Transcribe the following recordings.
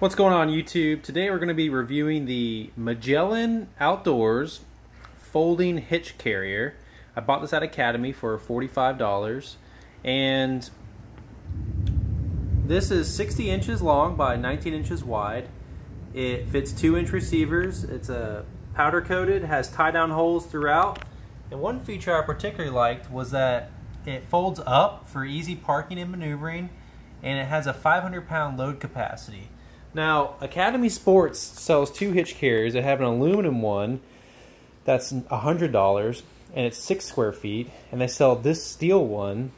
What's going on YouTube? Today we're going to be reviewing the Magellan Outdoors folding hitch carrier. I bought this at Academy for $45 and this is 60 inches long by 19 inches wide. It fits 2 inch receivers. It's a powder coated, has tie down holes throughout. And one feature I particularly liked was that it folds up for easy parking and maneuvering and it has a 500 pound load capacity. Now, Academy Sports sells two hitch carriers. They have an aluminum one that's $100 and it's six square feet. And they sell this steel one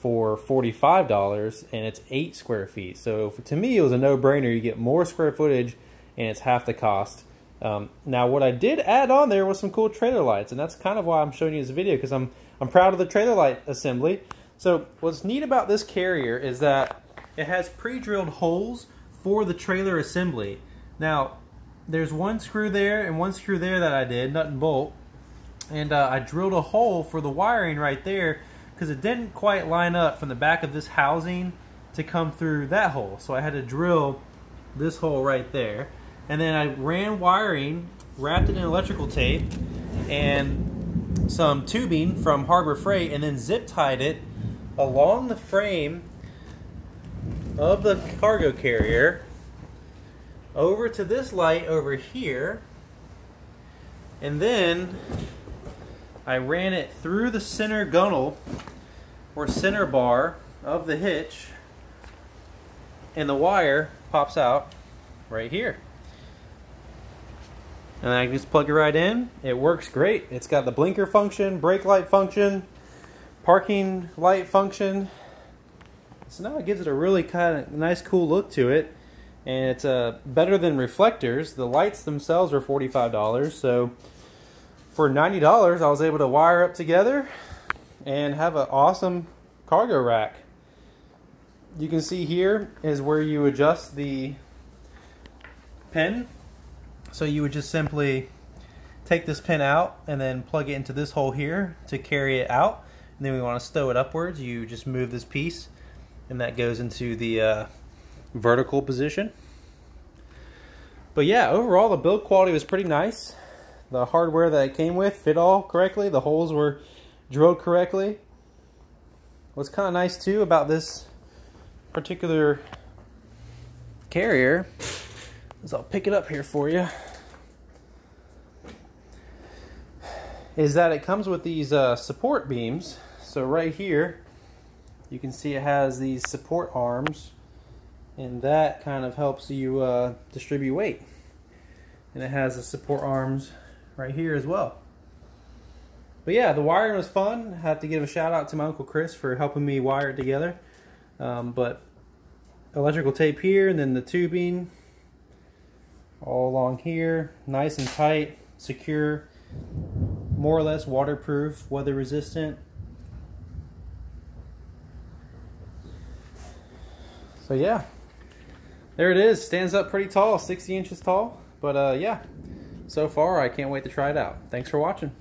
for $45 and it's eight square feet. So to me, it was a no-brainer. You get more square footage and it's half the cost. Um, now, what I did add on there was some cool trailer lights, and that's kind of why I'm showing you this video because I'm I'm proud of the trailer light assembly. So what's neat about this carrier is that it has pre-drilled holes for the trailer assembly. Now, there's one screw there and one screw there that I did, nut and bolt. And uh, I drilled a hole for the wiring right there because it didn't quite line up from the back of this housing to come through that hole. So I had to drill this hole right there. And then I ran wiring, wrapped it in electrical tape, and some tubing from Harbor Freight, and then zip tied it along the frame of the cargo carrier over to this light over here. And then I ran it through the center gunnel or center bar of the hitch and the wire pops out right here. And I just plug it right in. It works great. It's got the blinker function brake light function parking light function so now it gives it a really kind of nice, cool look to it. And it's uh, better than reflectors. The lights themselves are $45. So for $90, I was able to wire up together and have an awesome cargo rack. You can see here is where you adjust the pin. So you would just simply take this pin out and then plug it into this hole here to carry it out. And then we want to stow it upwards. You just move this piece and that goes into the uh, vertical position. But yeah, overall the build quality was pretty nice. The hardware that it came with fit all correctly. The holes were drilled correctly. What's kind of nice too about this particular carrier is I'll pick it up here for you. Is that it comes with these uh, support beams. So right here, you can see it has these support arms and that kind of helps you uh, distribute weight. And it has the support arms right here as well. But yeah the wiring was fun. I have to give a shout out to my uncle Chris for helping me wire it together. Um, but electrical tape here and then the tubing all along here nice and tight secure more or less waterproof weather resistant So yeah, there it is. Stands up pretty tall, 60 inches tall. But uh, yeah, so far I can't wait to try it out. Thanks for watching.